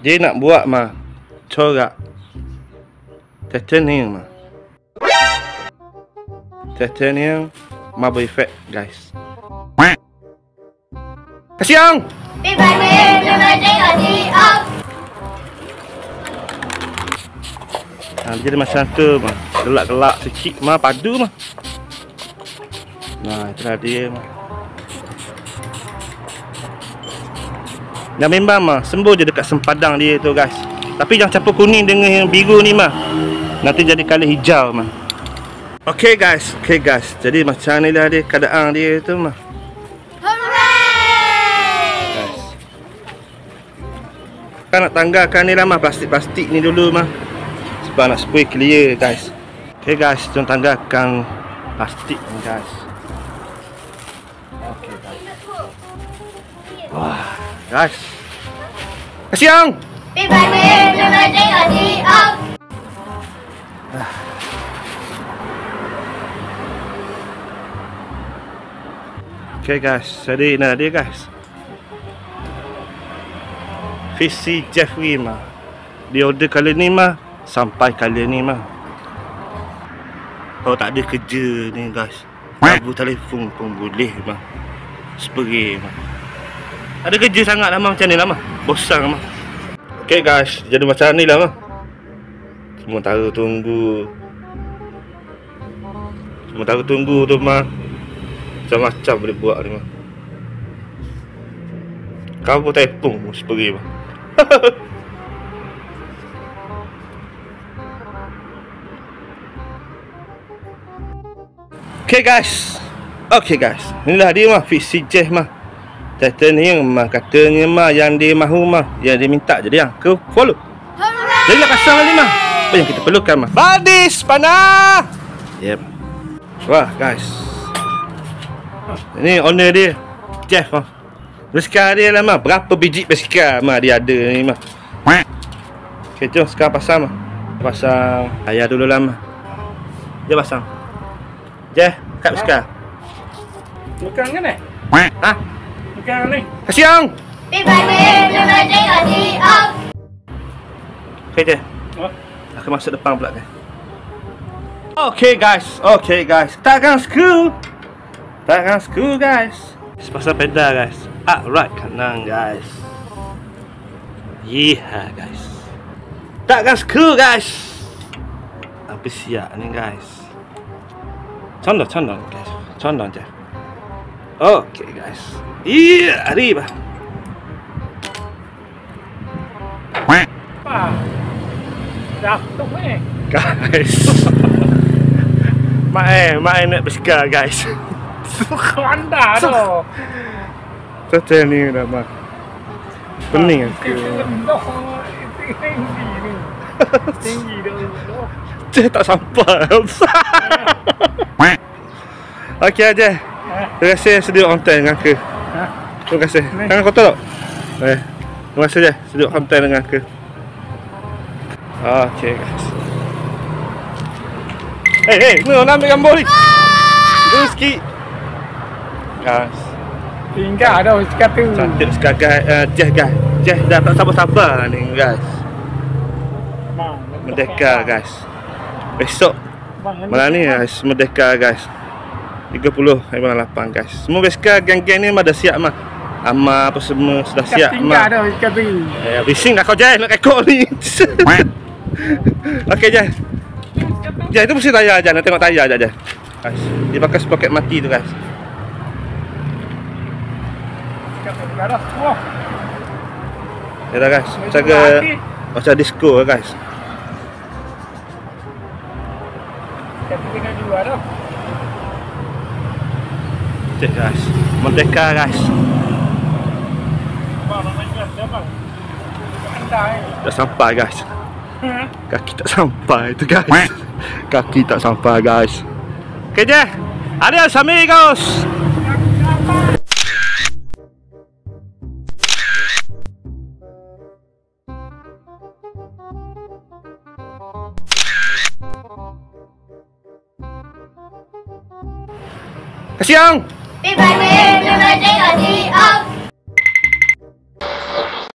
Dia nak buat mah corak titanium mah. Titanium marble effect guys. Kasih yang. Ha, dia jadi macam tu mah. Gelak-gelak sikit mah padu mah. Nah, itulah dia mah. Yang memang mah sembuh je dekat sempadang dia tu guys. Tapi yang campur kuning dengan yang biru ni mah nanti jadi kala hijau mah. Okay guys, okay guys. Jadi macam ni lah dia keadaan dia tu mah. Kan nak tanggalkan ni lah mah plastik-plastik ni dulu mah. Sebab nak spray clear guys. Okay guys, jom tanggalkan plastik ni guys. Okay guys. Wah, guys. Kasih yang. Okay guys, jadi nah dia guys. Visi Jeffrey mah. Dia order kali ni mah sampai kali ni mah. Kalau tak ada kerja ni guys. Lagu telefon pun boleh mah. Spray mah. Ada kerja sangat mah macam ni mah. Bosan mah. Okay guys, jadi macam ni lah mah. Sementara tunggu. Sementara tunggu tu mah. Macam-macam boleh buat ni mah. Kau pun spray mah. Okay guys. Okay guys. Inilah dia mah fiksi Jeff mah. Titanium mah katanya mah yang dia mahu mah yang dia minta jadi yang ke follow. Jadi nak pasang lagi mah. Apa yang kita perlukan mah? Badis panah. Yep. Wah guys. Ini owner dia. Jeff mah. Basikal dia lah mah. Berapa biji basikal mah dia ada ni mah. Okay, jom sekarang pasang mah. Pasang ayah dulu lah mah. Dia pasang. Jeff, kat basikal. Bukan kan eh? Ha? Bukan ni. Kasih Jeff. Oh. Aku masuk depan pula kan. Okay guys, okay guys. Takkan screw. Takkan screw guys. Sepasang pedal guys. Upright kanan guys. Yeah guys. Takkan screw guys. Apa siap ni guys. Condong, condong guys. Condong je. Okay guys. Yeah, arriba. Guys. mak eh, mak eh nak bersikap guys. Kau anda tu. Tata ni dah mak. Pening aku. Tinggi ni. Tinggi tu. Cik tak sampai. Okey aja. Terima kasih sedia on time dengan aku. Ha? Terima kasih. Ni. Tangan kotor tak? Eh. Terima kasih je sedia on time dengan aku. Okey guys. Hey hey, ni nak ambil gambar ni. Dulu sikit. Guys. Tinggal dah cakap tu. Cantik sekali guys. Uh, Jeh guys. Jeh dah tak sabar-sabar ni guys. Merdeka guys. Besok malam ni guys merdeka guys. 30 8 guys. Semua basikal geng-geng ni mah dah siap mah. Ama apa semua sudah siap Tinggal mah. dah cakap tu. Eh, bising dah kau Jai nak rekod ni. Okey Jai. Jai tu mesti tayar aja, nak tengok tayar aja Jai. Guys, dia pakai sprocket mati tu guys. Tinggal. Ya dah guys. Macam ke macam disco guys. Cakap tinggal dua dah. Cek guys. Merdeka guys. Tak sampai guys. Kaki tak sampai tu guys. Kaki tak sampai guys. Okey Jai. Adios amigos. Kasih yang. Happy birthday to Birthday Adi Up.